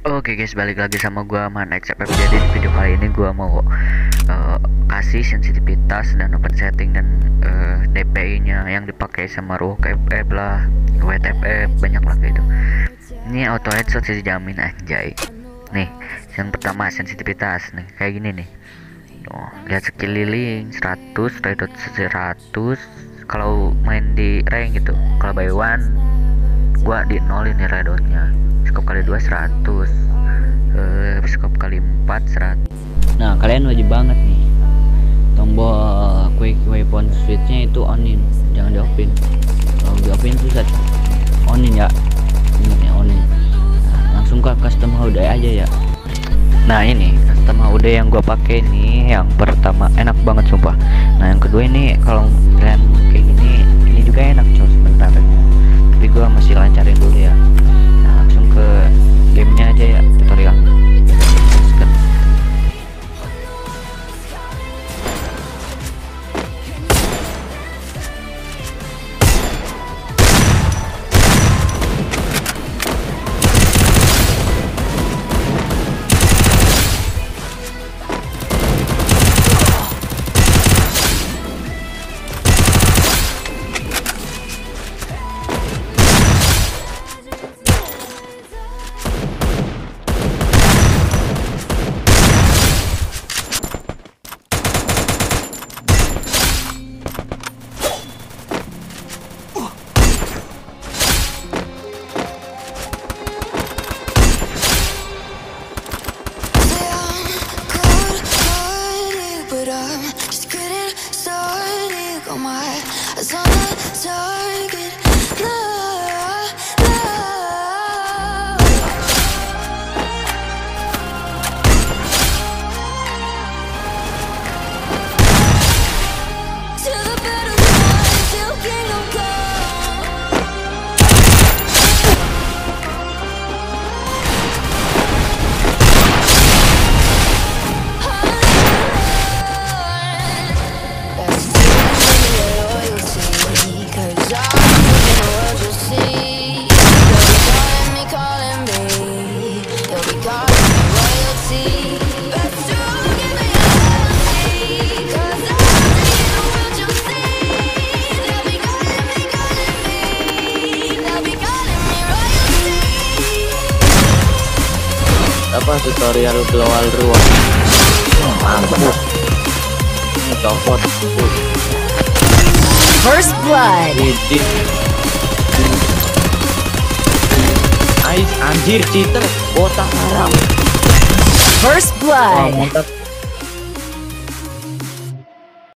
Oke guys, balik lagi sama gua Man XFF. Jadi di video kali ini gua mau uh, kasih sensitivitas dan open setting dan uh, DPI-nya yang dipakai sama Ruh FF lah, WTF banyak lah gitu. Ini auto headshot sih dijamin anjay. Nih, yang pertama sensitivitas nih, kayak gini nih. Oh, lihat skill lilin 100, redot 100 kalau main di rank gitu. Kalau by one gua di nolin nih redotnya scope kali 2 100 uh, scope kali 4 100 nah kalian wajib banget nih. Tombol quick weapon switchnya itu onin. Jangan di offin kalau di offin susah. Onin ya. Ini onin. Nah, langsung ke custom HUD aja ya. Nah ini custom HUD yang gua pakai nih yang pertama. Enak banget sumpah on my eyes on the target. Apa tutorial global ruang? Ini copot first blood. Ais anjir cheater. Botak haram. First blood. Oh,